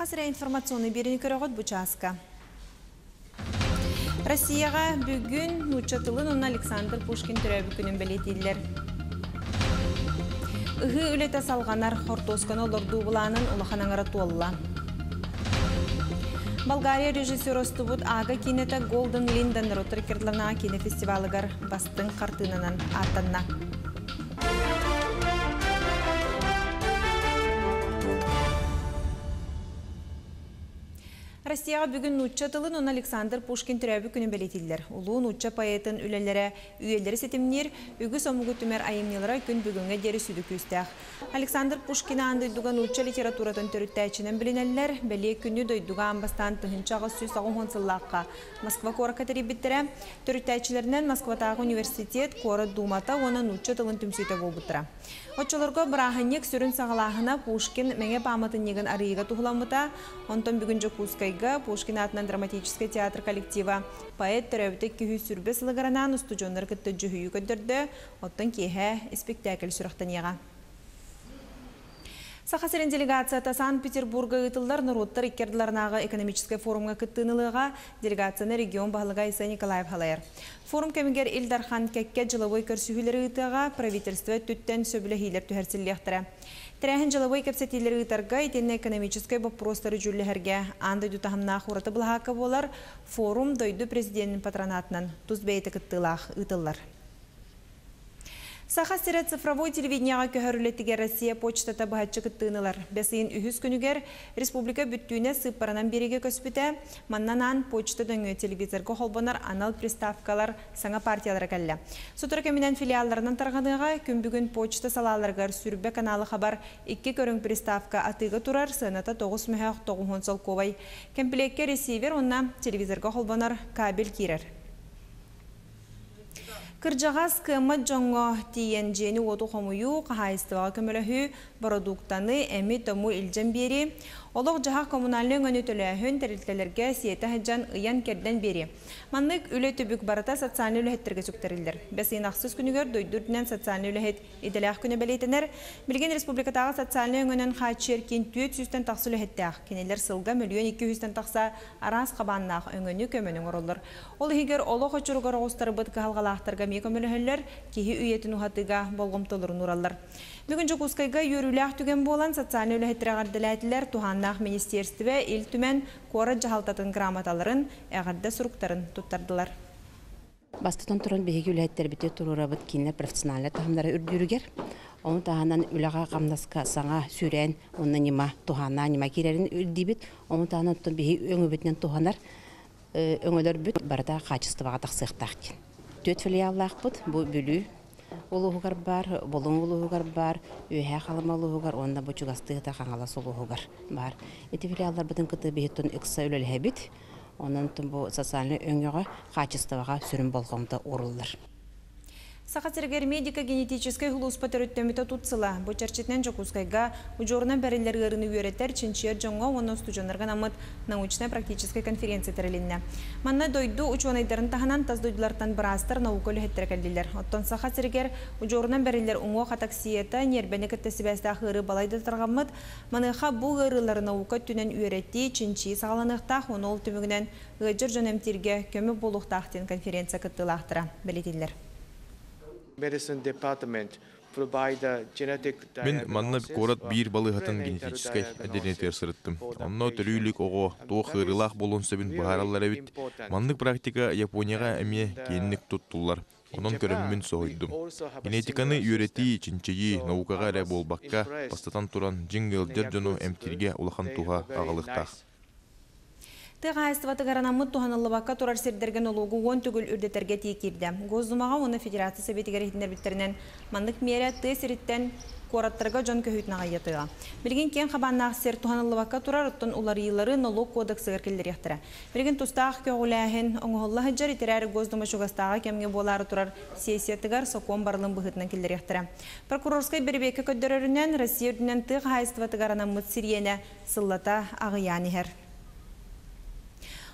Сақасыра информационный беріні көріғыт бұчаска. Россияға бүгін нұчатылын он Александр Пушкин түрәбі күнін бәлетелер. Үгі үлеті салғанар хортосканы олырду бұланын ұлықанаңара туалла. Болгария режиссер Остубут Ага кинеті Голден Линден Роттеркердлана кинофестивалыгар бастың қартынынан артанна. Россияға бүгін нучча тылын он Александр Пушкин түрәбі күні бәлетелдер. Улу нучча поэтын үлелері үйелері сетімнер, үгі сомуғы түмер айымнелара күн бүгінге дері сүді күстәқ. Александр Пушкин анды дуга нучча литературатын түріттәчінен білінәлілер, бәле күні дойдуға амбастан тұхынчаға сүз ағын сыллаққа. Москва кора катери биттірі, түріттәчілерінен Москватағы университет кора думата оны нучча тылын түмсейті болбыттыра. Отчыларға бірағынек сүрін сағалағына Пушкин мәңе паматын егін арыйға тұғыламыта, онтон бүгін Жокускайға Пушкин атынан драматический театр коллектива поэт түрәбітік күйі сүрбе сылығыранан студиондар күтті жүхүйі көндірді, кейхе спектакль сүрақтан еға. Сахасырын делегацията Санкт-Петербурга ытылдар народтар иккерділарнағы экономический форумға күттініліға делегацияны регион бағылыға Иса Николаев халайыр. Форум кәмігер Илдархан кәкке жыловой көрсүхілері ытыға правительство түттен сөбілі хейлер түхәрсіллектірі. Тірәхін жыловой кәпсетелері ытарға етені экономический вопростары жүлліхерге анды дютахымна құраты бұлғақы болар форум дойду президенттің патронатынан тұз бәйті күттілақ ытылар. Саха сірі цифровой телевиденияға көхөрілеттіге Россия почтата бұхатчы күттігінілар. Бәсейін үхіз күнігер республика бүттүйіне сыппаранан береге көспіті, маннанан почта дөңі телевизорға холбонар анал приставкалар саңа партиялары кәлі. Сутыр кәмінен филиалларынан тарғадыға күн бүгін почта салаларғар сүрбе каналы хабар 2 көрің приставка атыға тұрар сыната 9 мүхәқ 9 сол ковай. Кәмпілекке ресивер онна телевизорға холбонар кабель кирер. Кыржағас кымы жоңго тиен жені оту қомую қағайыстыға көміліхі продуктаны әмі тому илжен бері. Олық жаға коммунальны өңіні төләхін тәрілтелерге сиеті хәджан ұян керден бері. Маннык үлі түбік барата социальны үліхеттерге сүктерілдер. Бәсейін ақсыз күнігер дойдурдінен социальны үліхет иделәқ күні бәлейтінер. Білген республикатағы социальны өңінін қачер кен түйет сүстен тақсы үліхеттәқ. Кенелер сылға миллион 200-тен тақса арас қабаннақ өңіні көмінің орылыр. Ол егер олық бұд қағалғалақтарға мек өміліхілер кейі үйетін ұхатыға болғымтылырын уралар. Бүгін Жокускайға үйіріләқ түген болан социальны үліхеттері ағардыләтілер Туханнақ министерстве ил түмен кора жағалтатын грамоталарын әғарды сұруқтарын тұттардылар. Бастытын тұрын бейгі үләттер біте тұрурабыт кейіне профессиональны тахымдары үрдүрігер. Оны тағанан үліға қамнаска саңа сүрен, оны нема тухана, нема керерін үрдейбіт. Оны тағанан тұтын бейгі өңі бітінен туханар, өңілер бүт барда қачыстываға тақсықтақ Төт филиаллах бут бу бүлү улугар бар, болун улугар бар, үйә халыма улугар, онда бу чугастыгы каңала солугар бар. Эти филиаллар бутын кыты бехтон экса үлел хәбит. Онан тун бу социальный өңгөгө качествага сүрүн болгонда уруллар. Сақасыргер медико-генетический хулуспа төрөттөмүтө тутсыла. Бу чарчетнен жокускайга учорна бәрелер гырыны үйреттер чинчер жоңго оны студионларга намыт научная практическая конференция терелинне. Манна дойду ученыйдарын таханан таз дойдулартан брастар наука үлһеттер кәлдилер. Оттон сақасыргер учорна бәрелер уңо хатаксиета нербене кеттесибәстә хыры балайды таргаммыт. Маныха бу гырылар наука түнен үйретти чинчи сагаланыкта оны ол түмүгүнен гыжыр жөнемтирге көмү болуктактын конференция кыттылактыра белетилер. Мен манна корат бир балыхатын генетической отделение сырыттым. Онно төлүлүк ого тоо хырылах болон себин бахаралар эбит. Маннык практика Японияга эме кенник туттулар. Онон көрөммүн соойдум. Генетиканы үйрөти чинчеги наукага эле болбакка бастатан туран жингыл жер эмтирге улахан туга агалыктах. Тыға айстываты гаранамыт туханылыбаққа турар сердерген олугу он түгіл үрдетерге тейкерді. Гоздумаға оны Федерация Советі гәрехтіндер біттерінен мандық мере ты серіттен кораттарға жон көхүйтін ағайетыға. Білген кен қабаннақ сер туханылыбаққа турар ұттын улар елары налог кодексы гәркелдер ектірі. Білген тұстақ көгіләхін оңғылы хыджар итерәрі гоздума шуғастаға кемге болары турар сессиятыгар сокон барлын бұғытынан келдер ектірі. Прокурорскай бербекі көддөрөрінен Россия үрдінен тыға айстываты гаранамыт сирияне сыллата ағыяны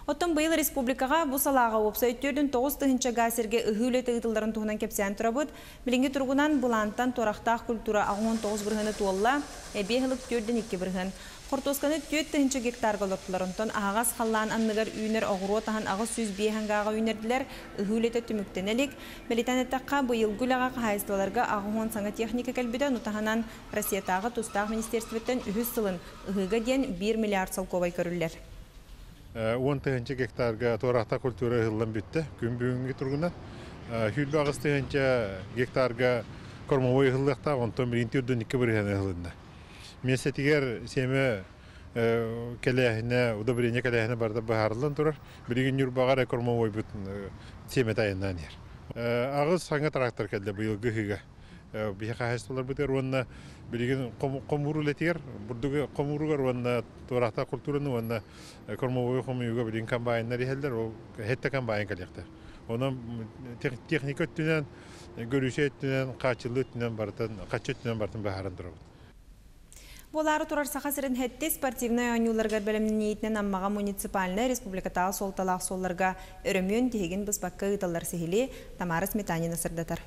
Оттон быйыл республикаға бұл салаға опса өттөрдін 9 тыгынча гасерге ыхылы тыгытылдарын туһунан кепсән турабыт, билинги тургунан булантан торақтақ культура ағын 9 бұрғыны туолла, әбе хылык төрден 2 бұрғын. Хортосканы төт тыһынчы гектар голотлорунтон ағас анныгар үйнер оғыру таһан ағас сүз биэхангаға үйнерділер ыһүүлете түмүктенелик. Белитанеттаққа быйыл гүлаға қайыстыларга ағуын саңа техника кәлбіді нутаханан Россиятағы тустақ министерстветтен үхіс сылын ыһыга ден 1 миллиард салковай көрілер. 10 тыһынчы гектарга торахта культура хыллан бүтте. Күн бүгүнкү тургунан хүлбе агыс тыһынча гектарга кормовой хыллакта онтон бирхана хылында месетигер семе келехне удобрение келехне барда бахарлан турар. Биригин юрбагар кормовой бут семе тайынан ер агыс саңа трактор келде быйылгы бия кахастылар бутер онна билигин комуру летер бурдуга комуругар онна торахта культураны онна кормовой хомуга билин комбайннар хелдер о хетте комбайн калектер онан техника өттүнен көрүшө өттүнен качылы өттүнен бартын качы өттүнен бартын бахаран турабыт Болары турар сақасырын хәтте спортивный ойнуларга бәлемнен ниетнен аммаға муниципальный республикатағы солталақ солларға өрөмөн тегін бұспаққа ұйталар сехили Тамара Сметанина сырдатар.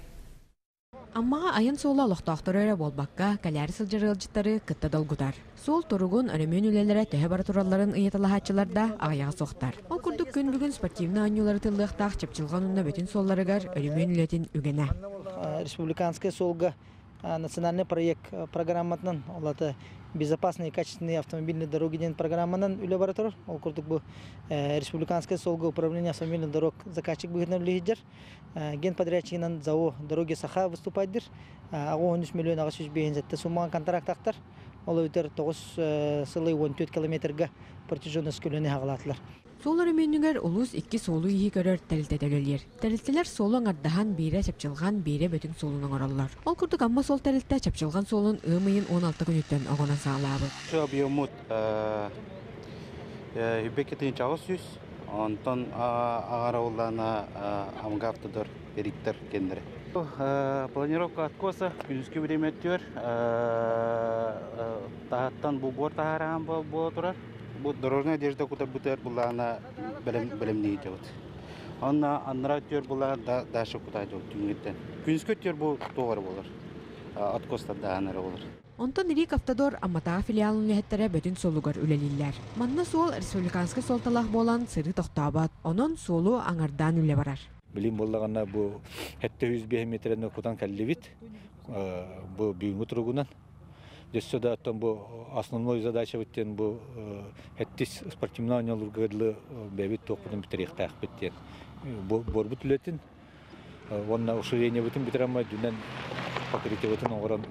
Аммаға айын сола лохтоқтор өрі болбаққа кәләрі сылжырылжыттары кытта долгутар. Сол торугун өрөмөн үлелері төһө бар туралларын ыйыталахатчыларда ағаяға соқтар. Ол күрдік күн бүгін спортивный ойнулары тыллықтақ чепчылған унна бөтін солларыгар өрөмөн үлетін үгенә. республиканская солга национальный проект а, программатынан олаты безопасные качественные автомобильные дороги. Ден программанан үле бара турар ол курдук бу э, республиканское солга управление автомобильных дорог. Заказчик быгытна билигидер ген подрядчигинан зао дороги саха выступайдыр агы он үч миллион ага сүз бейинзетте суммаган контрактактар ол өтер тогуз сылый он төрт километрге протяженность көлөне хагалатылар Сол өрөмөнүгөр улус икки солу ихи көрөр тәрилтетелелер. Тәрилтелер солу аңардахан бире чапчылган бире бөтүн солунун ороллар. Ол курдук амма сол тәрилте чапчылган солун ымыйын 16 күнүттөн огонан саалаабы. Şu biomut hübbeketi çağız yüz. Ondan ağara olana амгавтыдыр бериктер кендері. Планировка откоса күнүскү время өтүөр. Тахаттан бу бор тахаран боло турар. Бу дорожная одежда кута бутер булана белем не идет. Анна аннара өтүөр була дашы кута жок түңүттен. Күнүскө өтүөр бу тоғар болар. Откоста даанары болар. Онтон Ирик Автодор амматаға филиалын лехеттере бөтін солугар үлелиллер. Манна сол республиканский солталақ болан сыры тоқтабат, онон солу аңардан үле барар. Билим боллагана бу хетте 105 метрен кутан каллибит. Бу бүгүнгү тургунан. Дөссө да оттон бу основной задача биттен бу хеттис спортивный ойнолургарлы бебит топудун битериктак биттен. Бу борбут үлетин. Онна уширение битин битерама дүнен покрытие битин оңорон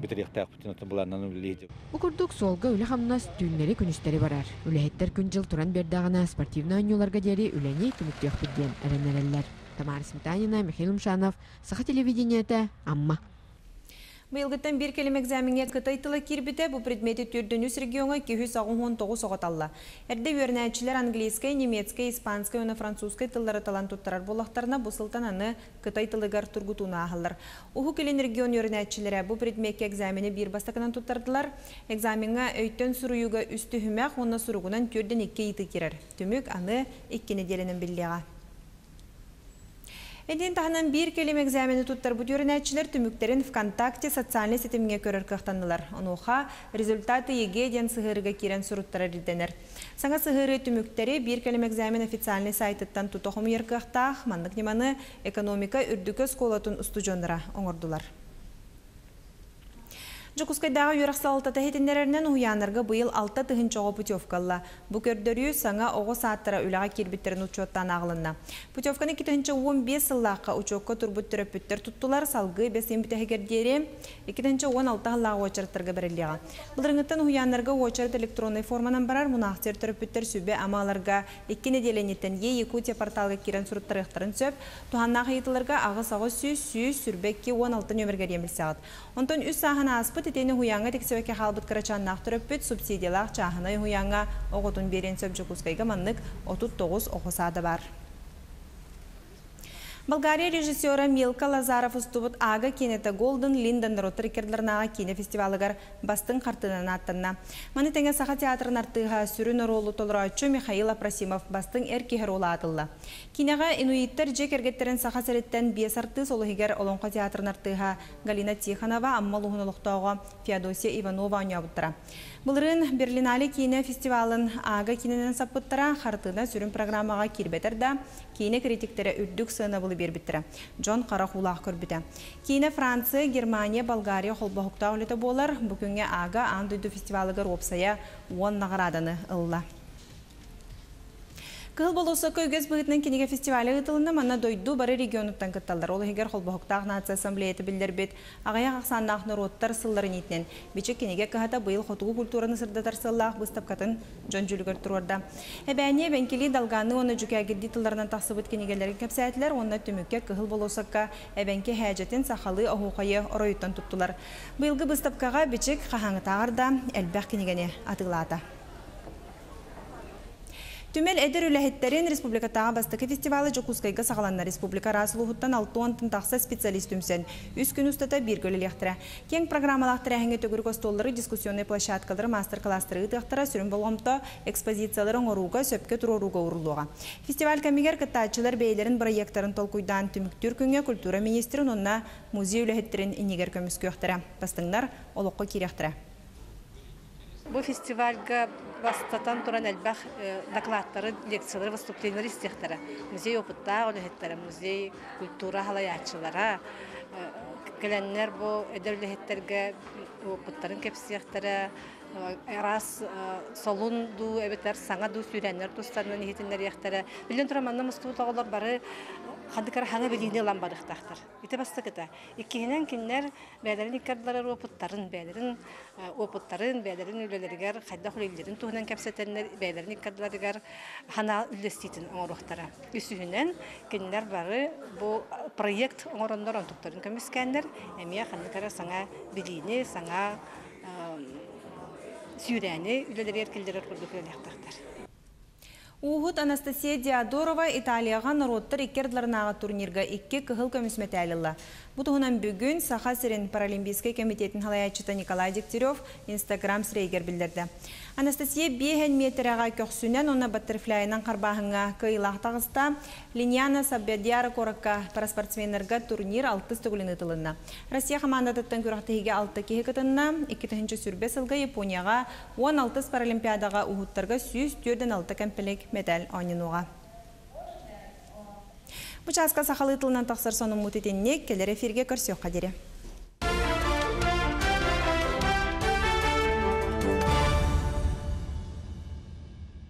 битериктак биттен оттон буланнан үлейди. Укурдук солга үле хамнас дүннери күнүстери барар. Үлехеттер күн жыл туран бердагана спортивный ойноларга дери үлени түмүктөк биден эренереллер. Тамара Сметанина, Михаил Мшанов, Саха телевидениете, Амма. Быйылгыттан бир келем экзаменге кытайтылы кирбите бу предмети түрдөнүс регионга 219 оғаталла. Эрде үйернәчилер английскай, немецкай, испанскай, оны французскай тыллары талан туттарар болақтарына бу сылтананы кытайтылыгар тургутуна ахыллар. Уху келен регион үйернәчилері бу предметке экзамені бир бастакынан туттардылар. Экзаменга өйттен суруюга үсті хүмәк, оны суругунан түрден икке иты кирер. Түмүк аны иккені делінің биллеға. Эден тахынан бир келем экзамені туттар бу түрінәтчілер түміктерін ВКонтакте социальный сетімге көрір кықтандылар. Онуға результаты еге ден сығырыға керен сұруттара риденер. Саңа сығыры түміктері бир келем экзамен официальный сайттан тутоқым еркіқтақ, мандық неманы экономика үрдікі сколатын ұстужондыра оңырдылар. Жукускайдағы юрақсалыта тәхетіндерінен ұянарға бұйыл 6 тұхын чоғы путевкалла. Бұ көрдөрі саңа оғы сааттыра үліға кербіттерін учоттан ағылынна. Путевканы 2-15 сыллаққа учокка турбут түрөппіттер туттулар салғы бәсен бітәхегердері 2-16 ғылағы очарттарға біріліға. Бұлырыңыттан ұянарға очарт электронный форманан барар мұнақтер түрөппіттер сүбе амаларға 2 неделенеттен е Якутия порталға керен сұруттарықтарын сөп, туғаннағы етілерге ағыс ағыз сүй сүй сүрбекке 16 нөмірге ремілсағыд. Онтон үс сағын аспыт етені хуянға тексебеке халбыт кырачаннақ түрөппіт субсидиялақ чағынай хуянға оғытын берен сөп жүкускайға маннык 39 оғысады бар. Болгария режиссера Милка Лазаров устубут ага кинета Голден Линден фестивалыгар бастың қартынан аттынна. Маны теңе саха театрын артыға сүрін ролу толырачу Михаил Апрасимов бастың әркехер ролы атылла. Кинеға инуиттер жек ергеттерін саха сәреттен биес арты солығығер Олонқа театрын артыға Галина Тиханова, Аммал Ухынулықтауға Феодосия Иванова ойнабыттыра. Бұлырын Берлинали кине фестивалын ага киненен саппыттыра қартына сүрін программаға кирбетерді, кине критиктері үрдік сына бұлы бербіттіра. Джон Қарахулақ көрбіті. Кине Франция, Германия, Болгария холбахукта олеті болар, бүкінге ага андойду фестивалыгар опсая 10 нағараданы ылла. Кыл болуса көйгөз бұғытның кенеге фестивалі ғытылында мана дойду бары регионуттан кытталдар. Ол егер холбахуктақ нация ассамблеяты білдер бет, ағаяқ ақсандақ нұроттар сылларын етінен. Бече кенеге кығата бұйыл культураны сырдатар сыллақ бұстапкатын жон жүлігір тұрорда. Әбәне бәнкелі далғаны оны жүкәгірді тыларынан тақсыбыт кенегелерін кәпсәтілер, онына түмікке кығыл болусаққа әбәнке хәжетін сақалы оғуқайы оройыттан тұттылар. Бұйылғы бұстапкаға бечек қағаңы тағырда әлбәқ кенегені атылата. Түмел әдір үләхеттерін республикатаға бастықы фестивалы Жокускайға сағаланна республика расылуғыттан 6 тақса специалист үмсен. Үс күн ұстата бір көлі лектірі. Кен программалақтыры әңгі төгір костоллары дискуссионный площадкалары мастер-класстыры ұтықтыра сүрін болғымта экспозициялары оруға сөпке тұруға ұрылуға. Фестиваль кәмегер кыттачылар бейлерін проекттарын толкуйдан түміктүр күнге культура министрін онна музей үләхеттерін инегер көміскі өқтірі. Бастыңдар олыққа керектірі. Бұл фестивальға бастатан туран әлбәқ докладтары, лекциялары, выступлениялар истехтары. Музей опытта олехеттері, музей культура халаячылара, келәннәр бұл әдәрлехеттерге опыттарын кепсияқтары, раз солун ду эбетер саңа ду сүйрәннәр тустарынан ихетиннәр яхтары. Билен тураманна мусту тагылар бары хандыкар хаңа билине ламбадыктактар. Ите басты кета. Иккенен киннер бәдәрен иккәрләр опыттарын, бәдәрен опыттарын, бәдәрен үлеләргәр, хайда хулиләрен туһынан кәпсәтәннәр, бәдәрен иккәрләргәр хана үлеститин оңорохтара. Үсүһенен киннер бары бу проект оңороннор онтуктарын көмискәннәр, әмия хандыкар саңа билине, саңа сүйрәне үлелер еркелдер курдук электактар. Ухут Анастасия Диадорова Италияға народтар иккердларынаға турнирға икки кыхыл көмісметәлілі. Бұтығынан бүгін Саха Сирен Паралимпийский комитетін халаячыта Николай Дегтярев Инстаграм сірейгер білдірді. Анастасия бейхен метріға көксінен оны баттерфляйынан қарбағыңа кыйлақ тағыста Линьяна Саббядияра коракка параспортсменлерға турнир 6 түгілін ұтылынна. Россия командатыттан көріқтігіге 6 кеге кытынна, 2 сүрбе сылға Японияға 16 паралимпиадаға ұғыттарға 104-6 кәмпелек медаль ойнынуға. Бұчасқа сақалы тылынан тақсыр соның мұтетенне келер эфирге көрсеу қадері.